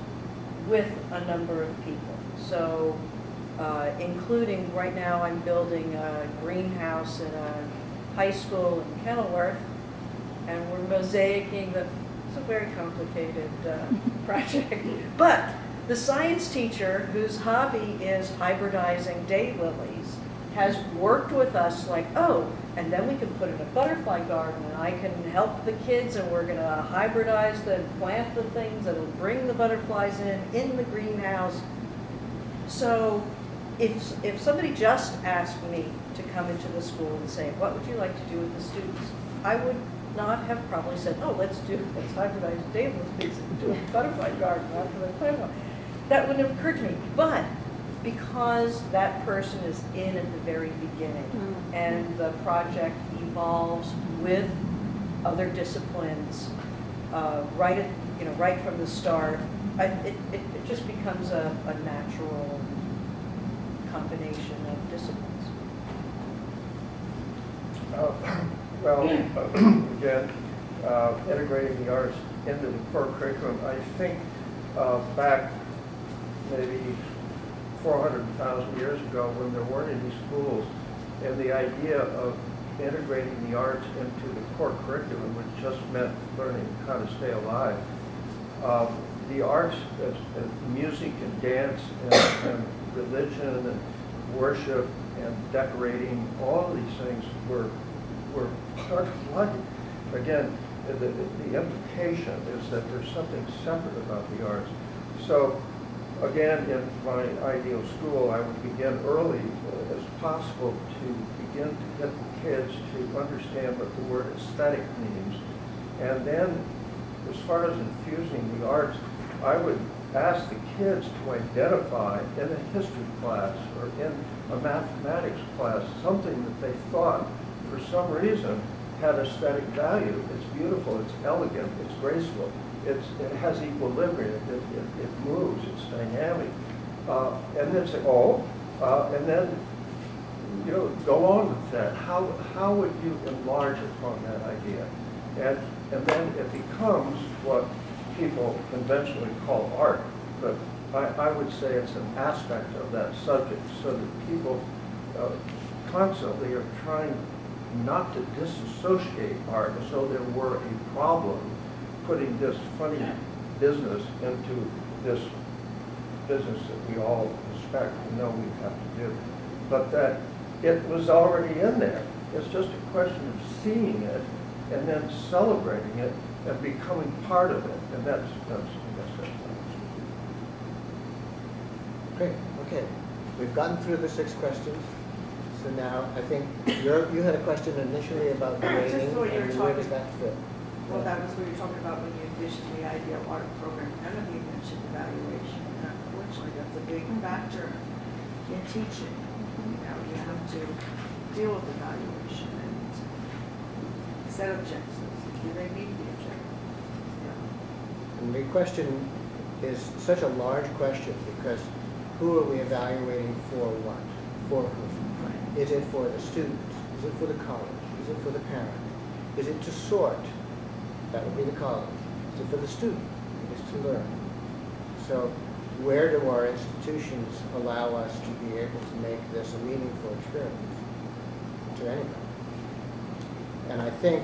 with a number of people. So, uh, including, right now, I'm building a greenhouse in a high school in Kenilworth, and we're mosaicing the, it's a very complicated uh, project. But the science teacher, whose hobby is hybridizing daylilies, has worked with us like, oh, and then we can put in a butterfly garden, and I can help the kids, and we're gonna hybridize the, plant the things that'll bring the butterflies in, in the greenhouse. So if, if somebody just asked me to come into the school and say, what would you like to do with the students? I would not have probably said, oh, let's do, let's hybridize daylilies and do a butterfly garden after the plant. That wouldn't have occurred to me, but because that person is in at the very beginning and the project evolves with other disciplines, uh, right at, you know, right from the start, I, it, it, it just becomes a, a natural combination of disciplines.
Uh, Well, again, uh, integrating the arts into the core curriculum, I think uh, back maybe 400,000 years ago, when there weren't any schools, and the idea of integrating the arts into the core curriculum, which just meant learning how to stay alive. Um, The arts, as, as music and dance and, and religion and worship and decorating, all of these things were, were part of life. Again, the, the the implication is that there's something separate about the arts. So, again, in my ideal school, I would begin early as possible to begin to get the kids to understand what the word aesthetic means. And then, as far as infusing the arts, I would ask the kids to identify in a history class or in a mathematics class, something that they thought, for some reason, had aesthetic value. It's beautiful, it's elegant, it's graceful, it's, it has equilibrium, it, it, it moves, it's dynamic. Uh, and then say, oh, uh, and then, you know, go on with that. How, how would you enlarge upon that idea? And, and then it becomes what people conventionally call art, but I, I would say it's an aspect of that subject, so that people uh, constantly are trying not to disassociate art as though there were a problem putting this funny business into this business that we all respect and know we have to do. But that it was already in there. It's just a question of seeing it and then celebrating it and becoming part of it. And that's, that's, I guess that's
Great, okay. We've gotten through the six questions. So now, I think you're, you had a question initially about
Just what you were
and where does
talking-
that fit?
Well, that was what you were talking about when you envisioned the ideal art program, none of you mentioned evaluation, and unfortunately, that's a big mm-hmm. factor in teaching. You know, you have to deal with evaluation and set objectives, do they meet the objectives? Yeah.
And the question is such a large question because who are we evaluating for what? For whom? Is it for the students? Is it for the college? Is it for the parent? Is it to sort? That would be the college. So for the student? It is to learn. So where do our institutions allow us to be able to make this a meaningful experience to anybody? And I think,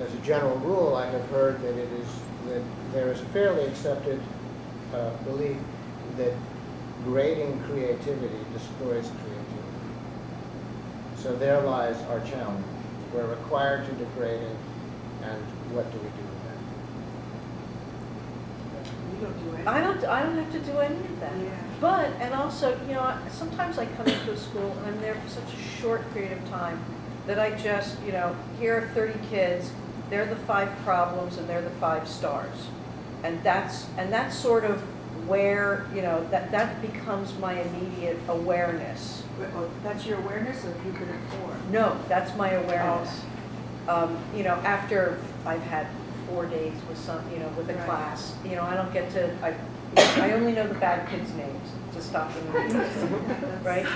as a general rule, I have heard that it is, that there is a fairly accepted uh, belief that grading creativity destroys creativity. So there lies our challenge. We're required to degrade grading, and what do we do with that?
We don't do anything.
I don't, I don't have to do any of that.
Yeah.
But, and also, you know, sometimes I come into a school and I'm there for such a short period of time that I just, you know, here are thirty kids, they're the five problems and they're the five stars. And that's, and that's sort of where, you know, that, that becomes my immediate awareness.
But, oh, That's your awareness, or have you been informed?
No, that's my awareness. Oh. Um, you know, after I've had four days with some, you know, with a
Right.
class, you know, I don't get to, I, I only know the bad kids' names to stop them
That's-
right?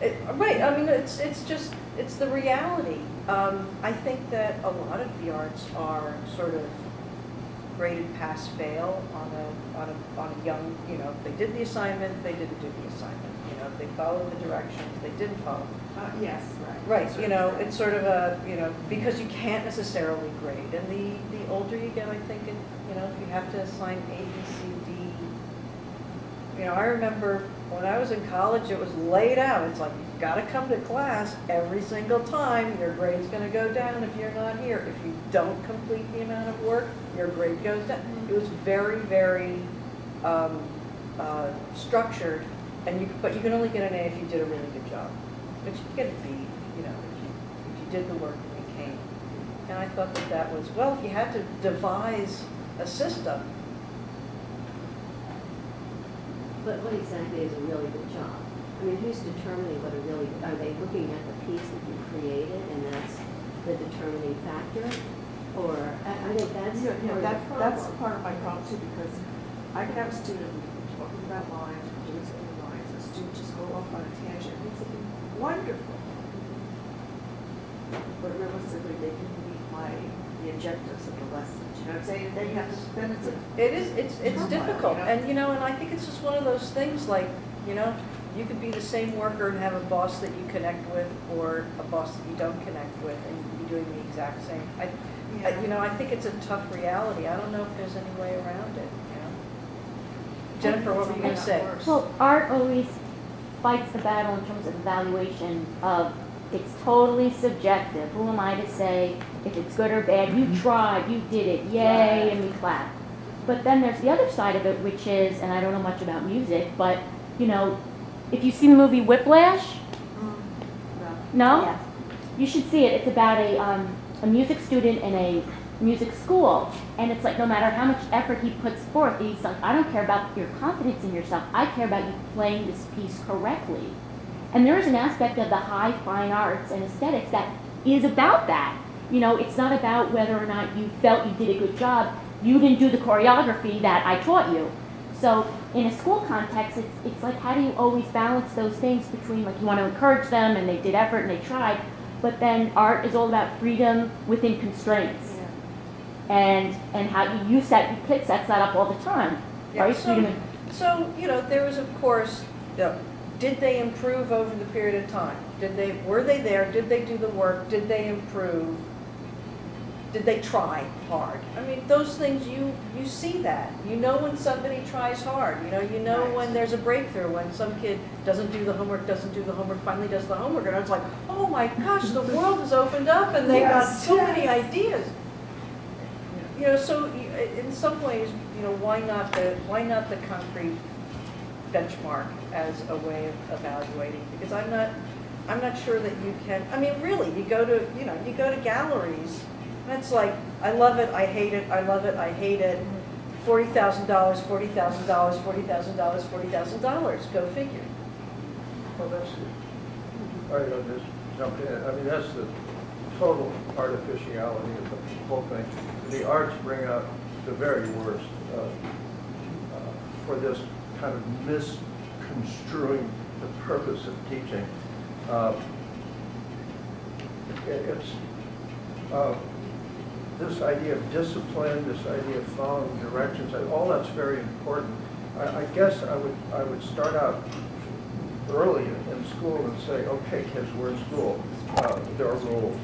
It, right, I mean, it's, it's just, it's the reality. Um, I think that a lot of the arts are sort of graded pass-fail on a, on a, on a young, you know, they did the assignment, they didn't do the assignment, you know, they followed the directions, they didn't follow.
Uh, yes, right.
Right, you know, it's sort of a, you know, because you can't necessarily grade, and the, the older you get, I think, and, you know, if you have to assign A, B, C, D, You know, I remember when I was in college, it was laid out. It's like, you've got to come to class every single time. Your grade's going to go down if you're not here. If you don't complete the amount of work, your grade goes down. It was very, very um, uh, structured, and you, but you can only get an A if you did a really good job. But you get a B, you know, if you, if you did the work and you came. And I thought that that was, well, if you had to devise a system,
But what exactly is a really good job? I mean, who's determining what a really, are they looking at the piece that you created and that's the determining factor? Or, I, I think that's
Yeah,
part
yeah,
of
that,
the
that's part of my problem too, because I could have a student talking about lines, doing something lines, a student just go off on a tangent, and it's wonderful. But realistically, they didn't meet my, the objectives of the lesson, you know what I'm saying? They have to spend it,
It is, it's, it's
Turmoil,
difficult,
you know?
and you know, and I think it's just one of those things like, you know, you could be the same worker and have a boss that you connect with, or a boss that you don't connect with, and be doing the exact same. I, I, you know, I think it's a tough reality, I don't know if there's any way around it, you know? Jennifer, what were you gonna say?
Well, art always fights the battle in terms of evaluation of it's totally subjective. Who am I to say if it's good or bad? You tried, you did it, yay, and we clap. But then there's the other side of it, which is, and I don't know much about music, but you know, if you see the movie Whiplash, no?
Yes.
You should see it. It's about a, um, a music student in a music school. And it's like no matter how much effort he puts forth, he's like, I don't care about your confidence in yourself. I care about you playing this piece correctly. And there is an aspect of the high fine arts and aesthetics that is about that. You know, it's not about whether or not you felt you did a good job. You didn't do the choreography that I taught you. So in a school context, it's, it's like how do you always balance those things between like you want to encourage them and they did effort and they tried, but then art is all about freedom within constraints. And and how you, use that, you set Pitt sets that up all the time,
Yeah,
right?
so- So, you know, there was, of course, the, did they improve over the period of time? Did they, were they there? Did they do the work? Did they improve? Did they try hard? I mean, those things, you, you see that. You know when somebody tries hard, you know, you know
Right.
when there's a breakthrough, when some kid doesn't do the homework, doesn't do the homework, finally does the homework, and I was like, oh my gosh, the world has opened up and they got
Yes,
so many ideas. You know, so uh, in some ways, you know, why not the, why not the concrete benchmark as a way of evaluating? Because I'm not, I'm not sure that you can, I mean, really, you go to, you know, you go to galleries, and it's like, I love it, I hate it, I love it, I hate it, forty thousand dollars, forty thousand dollars, forty thousand dollars, forty thousand dollars, go figure.
Well, that's it. All right, I'll just jump in. I mean, that's the total artificiality of the whole thing. The arts bring out the very worst uh, uh, for this kind of misconstruing the purpose of teaching. Uh, it- It's, uh, this idea of discipline, this idea of following directions, all that's very important. I, I guess I would, I would start out early in school and say, okay, kids, we're in school, uh, there are rules.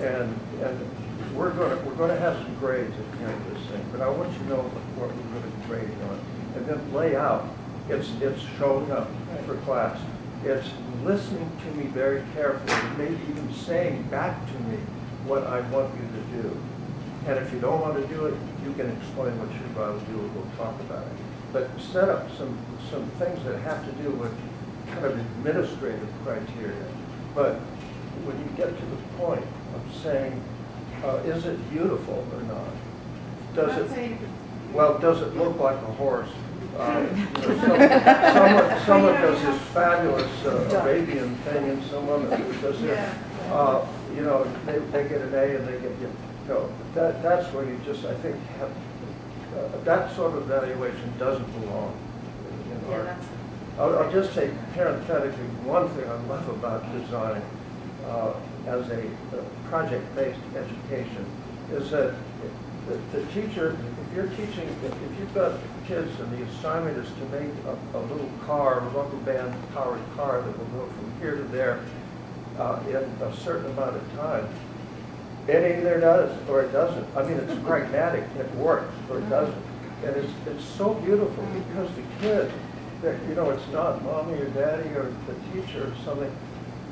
And, and we're gonna, we're gonna have some grades at the end of this thing, but I want you to know what we're gonna be grading on. And then lay out, it's, it's showing up for class. It's listening to me very carefully, maybe even saying back to me what I want you to do. And if you don't want to do it, you can explain what you'd rather do, and we'll talk about it. But set up some, some things that have to do with kind of administrative criteria. But when you get to the point of saying, uh, is it beautiful or not? Does it,
not saying if it's-
well, does it look like a horse? Uh, you know, some- Someone, does this fabulous uh, Arabian thing, and someone does it, uh, you know, they, they get an A and they get, you know, that, that's where you just, I think, have, uh, that sort of evaluation doesn't belong in- in art. I'll, I'll just say parenthetically, one thing I love about design uh, as a uh, project-based education is that the, the teacher, if you're teaching, if, if you've got kids and the assignment is to make a, a little car, a rubber band powered car that will go from here to there uh, in a certain amount of time, it either does or it doesn't. I mean, it's pragmatic, it works or it doesn't. And it's, it's so beautiful because the kid, that, you know, it's not mommy or daddy or the teacher or something.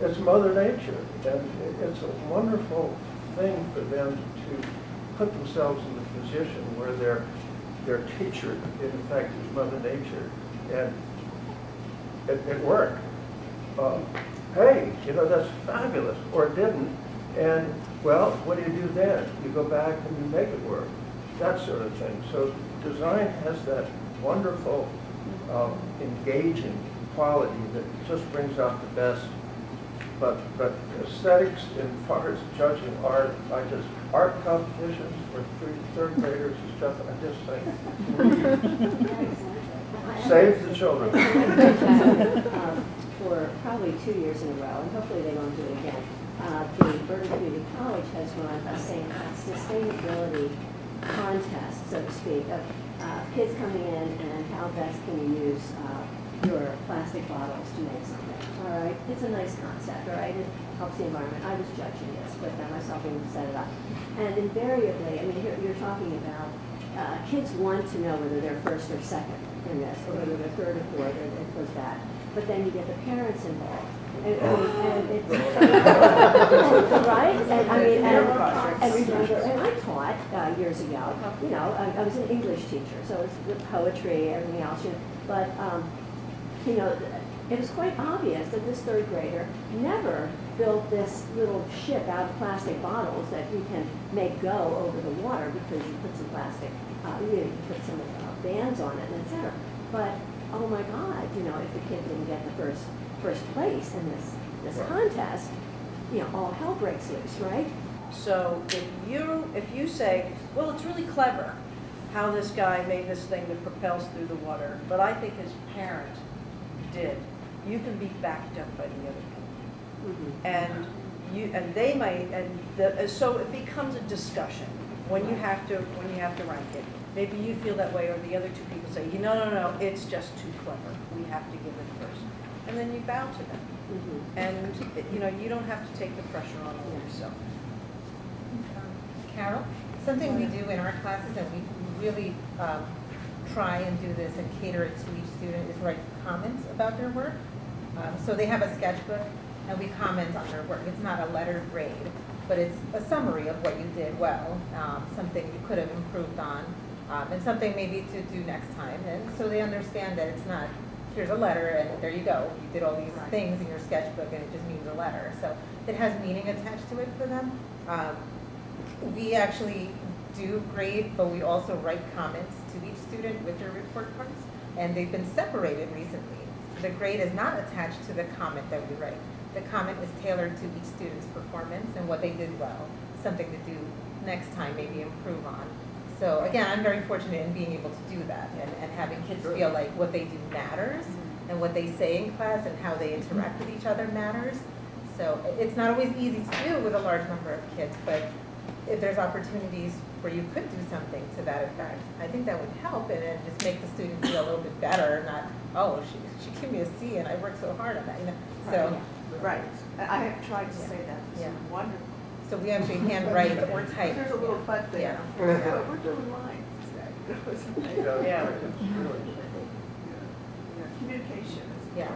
It's Mother Nature, and it's a wonderful thing for them to put themselves in the position where their, their teacher, in effect, is Mother Nature. And it, it worked. Uh, Hey, you know, that's fabulous, or it didn't. And, well, what do you do then? You go back and you make it work, that sort of thing. So design has that wonderful, um, engaging quality that just brings out the best. But, but aesthetics, as far as judging art, I just, art competitions for three, third graders is just, I just think, save the children.
Um, For probably two years in a row, and hopefully they won't do it again, uh, the Bergen Community College has run a a sustainability contest, so to speak, of uh, kids coming in and how best can you use uh, your plastic bottles to make something, all right? It's a nice concept, all right? It helps the environment. I was judging this, but then myself even set it up. And invariably, I mean, you're, you're talking about, uh, kids want to know whether they're first or second in this, or whether they're third or fourth, or it goes back. But then you get the parents involved. And, and it's, right? And I mean, and, and remember, and I taught uh, years ago, you know, I, I was an English teacher, so it's the poetry, everything else, you know, but, um, you know, it was quite obvious that this third grader never built this little ship out of plastic bottles that you can make go over the water because you put some plastic, uh, you, know, you put some uh, bands on it, et cetera. But, oh my God, you know, if the kid didn't get the first, first place in this, this
Right.
contest, you know, all hell breaks loose, right?
So if you, if you say, well, it's really clever how this guy made this thing that propels through the water, but I think his parent did, you can be backed up by the other people.
Mhm.
And you, and they might, and the, so it becomes a discussion when you have to, when you have to rank it. Maybe you feel that way, or the other two people say, no, no, no, it's just too clever, we have to give it first. And then you bow to them.
Mhm.
And, you know, you don't have to take the pressure on yourself.
Carol, something we do in our classes, and we really um, try and do this and cater it to each student, is write comments about their work. Um, So they have a sketchbook, and we comment on their work. It's not a letter grade, but it's a summary of what you did well, um, something you could have improved on, um, and something maybe to do next time. And so they understand that it's not, here's a letter, and there you go. You did all these things in your sketchbook, and it just means a letter. So it has meaning attached to it for them. Um, we actually do grade, but we also write comments to each student with their report cards, and they've been separated recently. The grade is not attached to the comment that we write. The comment is tailored to each student's performance and what they did well, something to do next time, maybe improve on. So again, I'm very fortunate in being able to do that and, and having kids feel like what they do matters and what they say in class and how they interact with each other matters. So it's not always easy to do with a large number of kids, but if there's opportunities where you could do something to that effect, I think that would help and it just make the student feel a little bit better, not, oh, she, she gave me a C and I worked so hard on that, you know? So,
Right, I I have tried to say that, it's
Yeah.
wonderful.
so we actually handwrite or type.
There's a little butt there.
Yeah.
But we're doing lines today.
Yeah.
it's really-
Yeah, Communication is.
Yeah.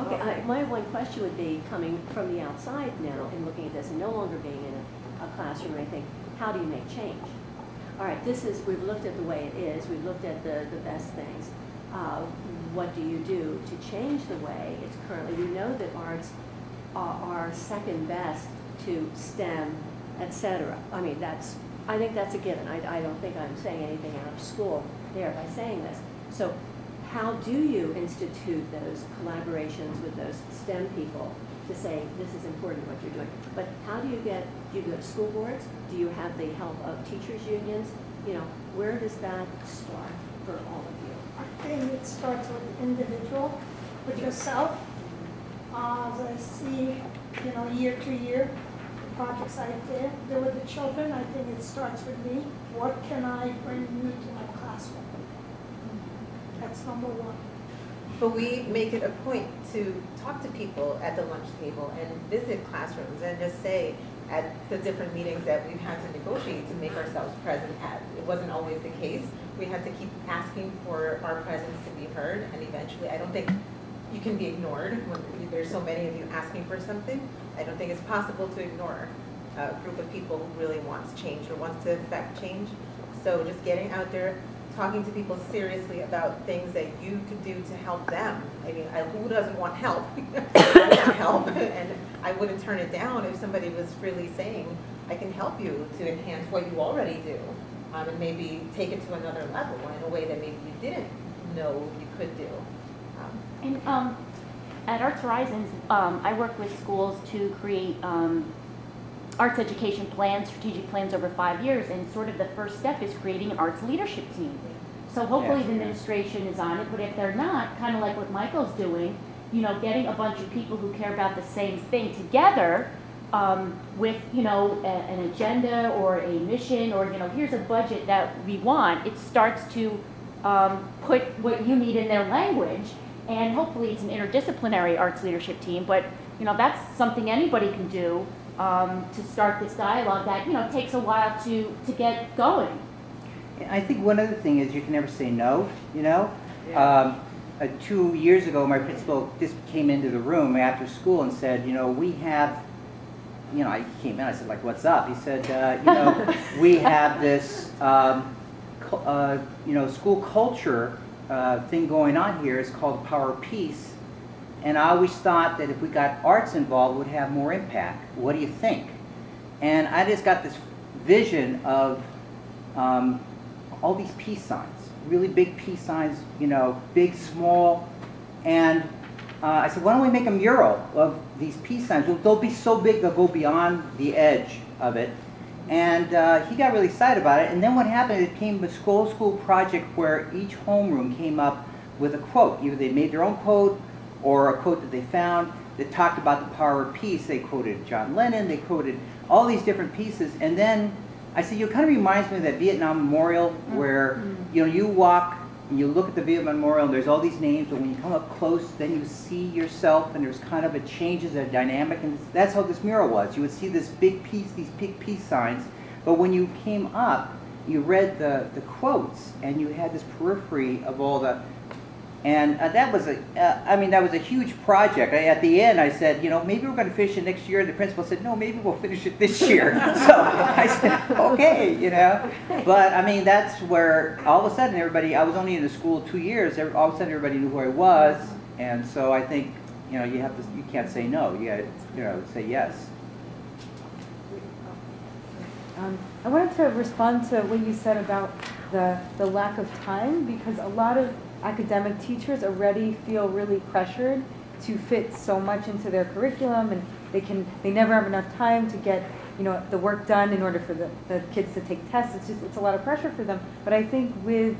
Okay, I, my one question would be, coming from the outside now and looking at this and no longer being in a, a classroom, I think, how do you make change? All right, this is, we've looked at the way it is, we've looked at the, the best things. Uh, what do you do to change the way it's currently? We know that arts are, are second best to STEM, et cetera. I mean, that's, I think that's a given. I, I don't think I'm saying anything out of school there by saying this. So how do you institute those collaborations with those STEM people to say, this is important what you're doing? But how do you get, do you go to school boards? Do you have the help of teachers' unions? You know, where does that start for all of you?
Think it starts with the individual, with yourself. Uh, As I see, you know, year to year, the projects I did, do with the children, I think it starts with me. What can I bring new to my classroom? That's number one.
But we make it a point to talk to people at the lunch table and visit classrooms and just say at the different meetings that we've had to negotiate to make ourselves present at. It wasn't always the case we had to keep asking our presence to be heard, and eventually, I don't think you can be ignored when there's so many of you asking for something. I don't think it's possible to ignore a group of people who really wants change or wants to affect change. So just getting out there, talking to people seriously about things that you could do to help them. I mean, I- who doesn't want help? Want help, and I wouldn't turn it down if somebody was freely saying, I can help you to enhance what you already do, um, and maybe take it to another level in a way that maybe you didn't know you could do. Um,
And um, at Arts Horizons, um, I work with schools to create um, arts education plans, strategic plans over five years, and sort of the first step is creating an arts leadership team. So hopefully the administration is on it, but if they're not, kind of like what Michael's doing, you know, getting a bunch of people who care about the same thing together um, with, you know, a, an agenda or a mission or, you know, here's a budget that we want, it starts to um, put what you need in their language. And hopefully it's an interdisciplinary arts leadership team, but, you know, that's something anybody can do um, to start this dialogue that, you know, takes a while to, to get going.
I think one other thing is you can never say no, you know?
Yeah.
Um, uh, two years ago, my principal just came into the room after school and said, you know, we have, you know, I came in, I said, like, what's up? He said, uh, you know, we have this, um, uh, you know, school culture uh, thing going on here. It's called Power of Peace. And I always thought that if we got arts involved, would have more impact. What do you think? And I just got this vision of um, all these peace signs, really big peace signs, you know, big, small. And uh, I said, why don't we make a mural of these peace signs? Well, they'll be so big, they'll go beyond the edge of it. And uh, he got really excited about it. And then what happened, it became a school school project where each homeroom came up with a quote. Either they made their own quote or a quote that they found that talked about the power of peace. They quoted John Lennon, they quoted all these different pieces. And then I said, you know, it kind of reminds me of that Vietnam Memorial where, you know, you walk you look at the Vietnam Memorial and there's all these names, but when you come up close, then you see yourself and there's kind of a changes, a dynamic. And that's how this mural was. You would see this big piece, these big peace signs. But when you came up, you read the, the quotes and you had this periphery of all the and uh, that was a, uh, I mean, that was a huge project. I, at the end, I said, you know, maybe we're going to finish it next year. And The principal said, no, maybe we'll finish it this year. so I said, okay, you know. But I mean, that's where all of a sudden everybody, I was only in the school two years. every- All of a sudden everybody knew who I was. And so I think, you know, you have to, you can't say no. You got to, you know, say yes.
Um, I wanted to respond to what you said about the, the lack of time, because a lot of academic teachers already feel really pressured to fit so much into their curriculum, and they can, they never have enough time to get, you know, the work done in order for the, the kids to take tests. It's just, it's a lot of pressure for them. But I think with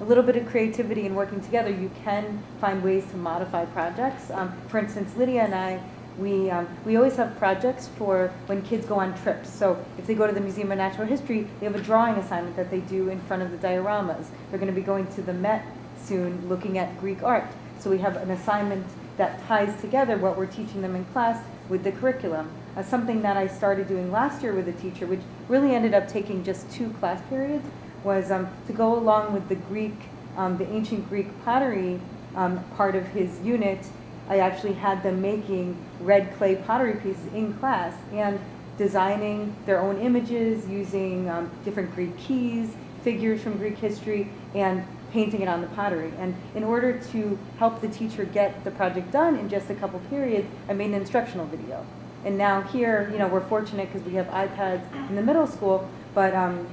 a little bit of creativity and working together, you can find ways to modify projects. Um, for instance, Lydia and I, we, um, we always have projects for when kids go on trips. So if they go to the Museum of Natural History, they have a drawing assignment that they do in front of the dioramas. They're going to be going to the Met soon looking at Greek art. So we have an assignment that ties together what we're teaching them in class with the curriculum. Uh, something that I started doing last year with a teacher, which really ended up taking just two class periods, was um, to go along with the Greek, um, the ancient Greek pottery um, part of his unit. I actually had them making red clay pottery pieces in class and designing their own images using um, different Greek keys, figures from Greek history, and painting it on the pottery. And in order to help the teacher get the project done in just a couple periods, I made an instructional video. And now here, you know, we're fortunate because we have iPads in the middle school, but um,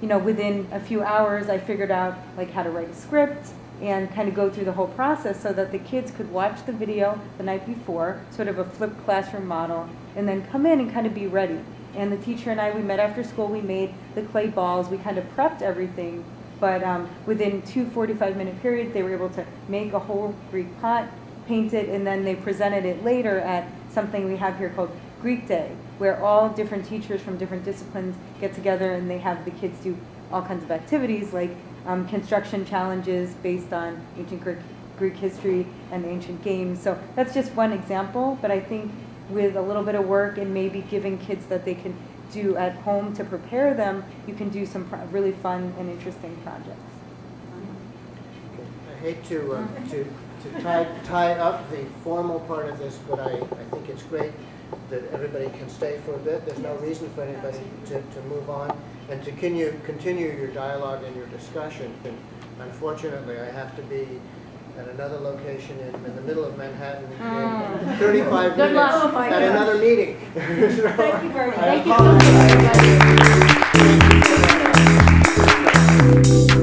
you know, within a few hours, I figured out like how to write a script and kind of go through the whole process so that the kids could watch the video the night before, sort of a flipped classroom model, and then come in and kind of be ready. And the teacher and I, we met after school, we made the clay balls, we kind of prepped everything, but um, within two 45-minute periods, they were able to make a whole Greek pot, paint it, and then they presented it later at something we have here called Greek Day, where all different teachers from different disciplines get together and they have the kids do all kinds of activities like um, construction challenges based on ancient Greek, Greek history and ancient games. So that's just one example, but I think with a little bit of work and maybe giving kids that they can do at home to prepare them, you can do some pro- really fun and interesting projects.
I hate to, um, to, to tie, tie up the formal part of this, but I, I think it's great that everybody can stay for a bit. There's no reason for anybody to, to move on and to continue, continue your dialogue and your discussion. And Unfortunately, I have to be at another location in, in the middle of Manhattan oh. 35
Good
minutes
luck.
Oh
at another meeting.
so Thank you very much.
Thank you so much.